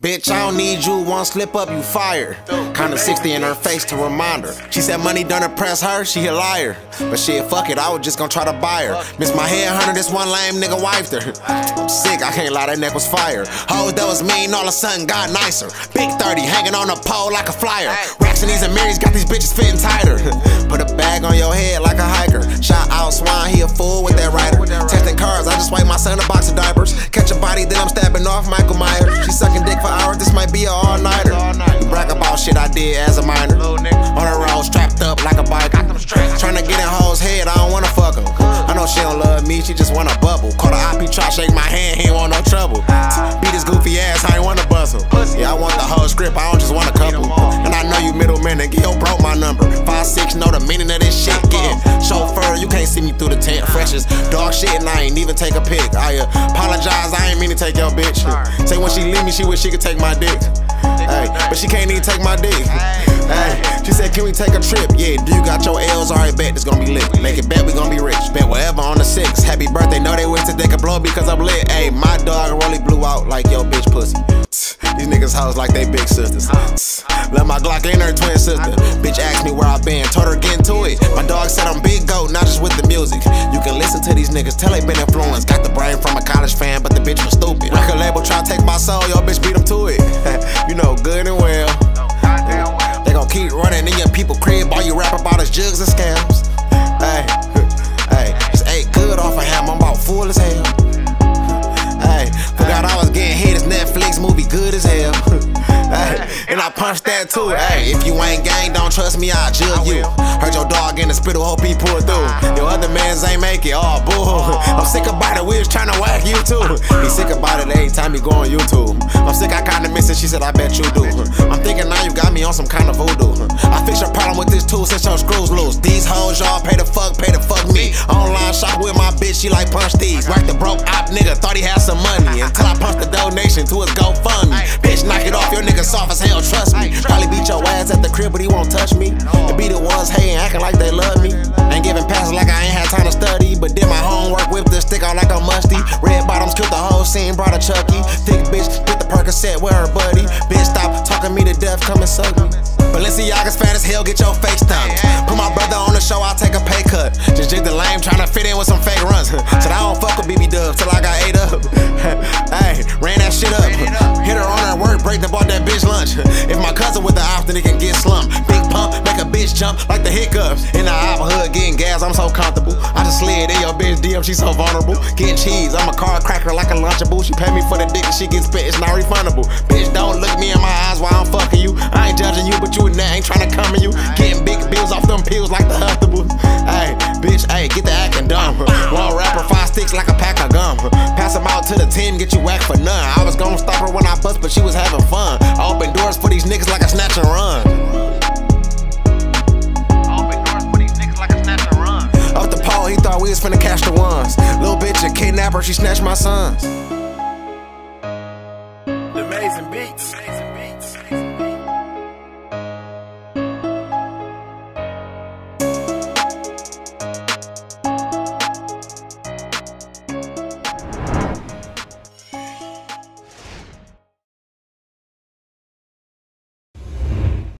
Bitch, I don't need you, one slip up, you fire. Kinda 60 in her face to remind her. She said money done impress her, she a liar. But shit, fuck it, I was just gonna try to buy her. Miss my head hunter, this one lame nigga wifed her. I'm sick, I can't lie, that neck was fire. Hoes that was mean, all of a sudden got nicer. Big 30, hanging on a pole like a flyer. Racks and these and Marys got these bitches fitting tighter. Put a bag on your head like a hiker. Shout out swine, he a fool with that rider. Testing cars, I just wipe my son a box of diapers. Catch a body, then I'm stabbing off Michael Myers. Did as a minor. On the road, strapped up like a biker. Tryna get in hoes head, I don't wanna fuck her. I know she don't love me, she just wanna bubble. Call the IP, try shake my hand, he ain't want no trouble. Beat his goofy ass, I ain't wanna bustle. Yeah, I want the whole script, I don't take a pic. I uh, apologize, I ain't mean to take your bitch. Say when she leave me, she wish she could take my dick. Hey, but she can't even take my dick. Hey, she said, Can we take a trip? Yeah, do you got your L's? Alright, bet it's gonna be lit. Make it bet we gonna be rich. Bet whatever on the six. Happy birthday, know they wait till they can blow because I'm lit. Hey, my dog really blew out like your bitch pussy. These niggas hoes like they big sisters. Let my Glock ain't her twin sister. Bitch asked me where I been, told her get into it. My dog said I'm big listen to these niggas, tell they been influenced. Got the brain from a college fan, but the bitch was stupid. Record label try to take my soul, yo bitch beat them to it. you know good and well. They gon' keep running in your people crib, all you rap about is jugs and scams. Hey, hey, just ate good off of ham, I'm about full as hell. Hey, forgot I was getting hit, this Netflix movie good as hell. Hey, and I punched that too. Hey, if you ain't gang, don't trust me, I'll jill you. Heard your dog in the spittle, hope he pull through. Other mans ain't make it, oh boo. I'm sick about it, we was tryna whack you too. He sick about it every time you go on YouTube. I'm sick, I kinda miss it, she said, I bet you do. I'm thinking now you got me on some kind of voodoo. I fix your problem with this tool since your screws loose. These hoes, y'all pay the fuck, pay the fuck me. Online shop with my bitch, she like punch these. Work the broke op nigga, thought he had some money. Until I punched the donation to his GoFundMe. Bitch, knock it off, your nigga soft as hell, trust me. Probably beat your ass at the crib, but he won't touch me. And be the ones hating, acting like they love me. Ain't giving passes like I ain't time to study. But did my homework, whipped the stick out like I'm musty. Red bottoms killed the whole scene, brought a Chucky. Thick bitch, get the Percocet with her buddy. Bitch, stop talking me to death, come and suck me. Balenciaga's fat as hell, get your face done. Put my brother on the show, I'll take a pay cut. Just jig the lame, trying to fit in with some fake runs. Said I don't fuck with BB Dub till I got ate up. Hey, ran that shit up. Hit her on her work break, then bought that bitch lunch. If my cousin with the op, then it can get slumped. Jump like the hiccups. In the op hood, getting gas, I'm so comfortable. I just slid in your bitch DM, she so vulnerable. Getting cheese, I'm a car cracker like a lunchable. She pay me for the dick and she gets spit, it's not refundable. Bitch, don't look me in my eyes while I'm fucking you. I ain't judging you, but you and that ain't tryna come in you. Getting big bills off them pills like the Huxtables. Hey, bitch, hey, get the acting dumb. One rapper, five sticks like a pack of gum. Pass them out to the team, get you whacked for none. I was gonna stop her when I bust, but she was having fun. I open doors for these niggas like a snatch and run. She snatched my sons.